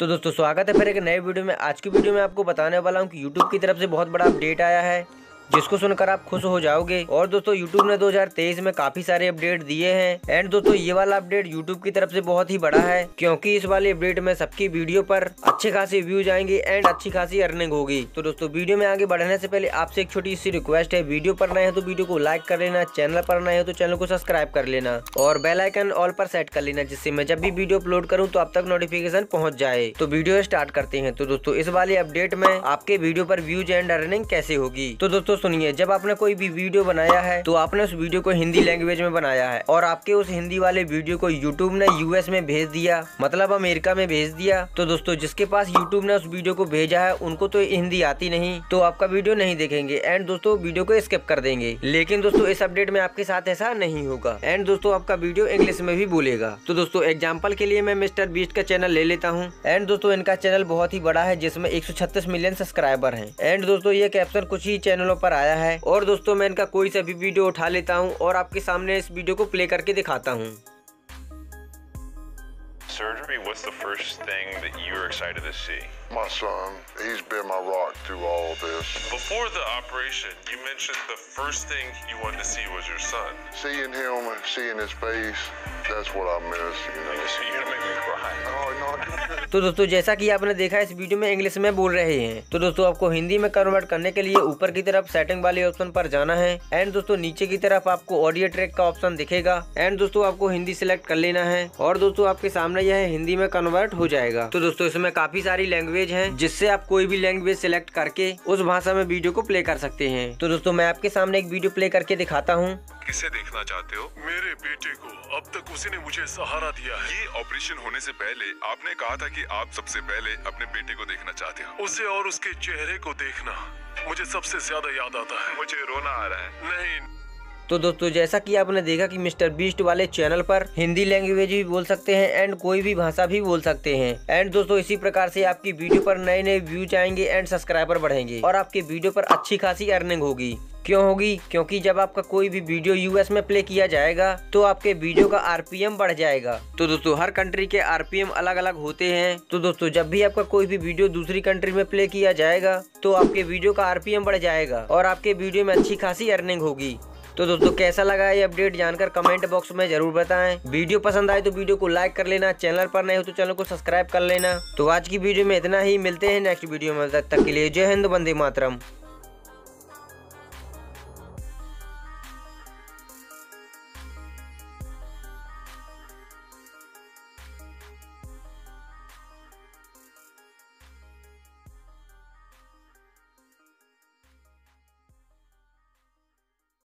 तो दोस्तों, स्वागत है फिर एक नए वीडियो में। आज की वीडियो में आपको बताने वाला हूँ कि यूट्यूब की तरफ़ से बहुत बड़ा अपडेट आया है। जिसको सुनकर आप खुश हो जाओगे। और दोस्तों, YouTube ने 2023 में काफ़ी सारे अपडेट दिए हैं। एंड दोस्तों, ये वाला अपडेट YouTube की तरफ़ से बहुत ही बड़ा है, क्योंकि इस वाले अपडेट में सबकी वीडियो पर अच्छे खासी व्यूज़ आएँगे एंड अच्छी खासी अर्निंग होगी। तो दोस्तों, वीडियो में आगे बढ़ने से पहले आपसे एक छोटी सी रिक्वेस्ट है। वीडियो पर नए तो वीडियो को लाइक कर लेना चैनल पर नए तो चैनल को सब्सक्राइब कर लेना। और बेलाइकन ऑल पर सेट कर लेना, जिससे मैं जब भी वीडियो अपलोड करूँ तो अब तक नोटिफिकेशन पहुँच जाए। तो वीडियो स्टार्ट करते हैं। तो दोस्तों, इस वाले अपडेट में आपके वीडियो पर व्यूज़ एंड अर्निंग कैसे होगी? तो दोस्तों सुनिए जब आपने कोई भी वीडियो बनाया है तो आपने उस वीडियो को हिंदी लैंग्वेज में बनाया है और आपके उस हिंदी वाले वीडियो को यूट्यूब ने यूएस में भेज दिया मतलब अमेरिका में भेज दिया तो दोस्तों जिसके पास यूट्यूब ने उस वीडियो को भेजा है, उनको तो हिंदी आती नहीं तो आपका वीडियो नहीं देखेंगे। एंड दोस्तों वीडियो को स्किप कर देंगे। लेकिन दोस्तों इस अपडेट में आपके साथ ऐसा नहीं होगा। एंड दोस्तों आपका वीडियो इंग्लिश में भी बोलेगा। तो दोस्तों एग्ज़ाम्पल के लिए मैं मिस्टर बीस्ट का चैनल ले लेता हूँ। एंड दोस्तों इनका चैनल बहुत ही बड़ा है, जिसमें एक सौ छत्तीस मिलियन सब्सक्राइबर है। एंड दोस्तों ये कैप्शन कुछ ही चैनलों पर आया है और दोस्तों मैं इनका कोई सा भी वीडियो उठा लेता हूँ और आपके सामने इस वीडियो को प्ले करके दिखाता हूँ surgery, what's the first thing that you're excited to see? My son, he's been my rock through all of this. Before the operation, you mentioned the first thing you wanted to see was your son. Seeing him seeing his face, that's what I miss, you know. तो दोस्तों, जैसा कि आपने देखा, इस video में English में बोल रहे हैं। तो दोस्तों, आपको हिंदी में कन्वर्ट करने के लिए ऊपर की तरफ़ सेटिंग वाले ऑप्शन पर जाना है। एंड दोस्तों, नीचे की तरफ़ आपको ऑडियो ट्रैक का ऑप्शन दिखेगा। एंड दोस्तों, आपको हिंदी सिलेक्ट कर लेना है। और दोस्तों, आपके सामने यह हिंदी में कन्वर्ट हो जाएगा। तो दोस्तों, इसमें काफ़ी सारी लैंग्वेज है, जिससे आप कोई भी लैंग्वेज सिलेक्ट करके उस भाषा में वीडियो को प्ले कर सकते हैं। तो दोस्तों, मैं आपके सामने एक वीडियो प्ले करके दिखाता हूँ। किसे देखना चाहते हो? मेरे बेटे को। अब तक उसी ने मुझे सहारा दिया है। ये ऑपरेशन होने से पहले आपने कहा था कि आप सबसे पहले अपने बेटे को देखना चाहते हो। उसे और उसके चेहरे को देखना मुझे सबसे ज़्यादा याद आता है। मुझे रोना आ रहा है। नहीं। तो दोस्तों जैसा कि आपने देखा कि मिस्टर बीस्ट वाले चैनल पर हिंदी लैंग्वेज भी बोल सकते हैं एंड कोई भी भाषा भी बोल सकते हैं। एंड दोस्तों इसी प्रकार से आपकी वीडियो पर नए नए व्यूज़ आएँगे एंड सब्सक्राइबर बढ़ेंगे और आपके वीडियो पर अच्छी खासी अर्निंग होगी। क्यों होगी? क्योंकि जब आपका कोई भी वीडियो यूएस में प्ले किया जाएगा तो आपके वीडियो का आरपीएम बढ़ जाएगा। तो दोस्तों, हर कंट्री के आरपीएम अलग अलग होते हैं। तो दोस्तों, जब भी आपका कोई भी वीडियो दूसरी कंट्री में प्ले किया जाएगा तो आपके वीडियो का आरपीएम बढ़ जाएगा और आपके वीडियो में अच्छी खासी अर्निंग होगी। तो दोस्तों, कैसा लगा ये अपडेट जानकर कमेंट बॉक्स में ज़रूर बताएँ। वीडियो पसंद आए तो वीडियो को लाइक कर लेना चैनल पर नए हो तो चैनल को सब्सक्राइब कर लेना। तो आज की वीडियो में इतना ही। मिलते हैं नेक्स्ट वीडियो में। तब तक के लिए जय हिंद, वंदे मातरम।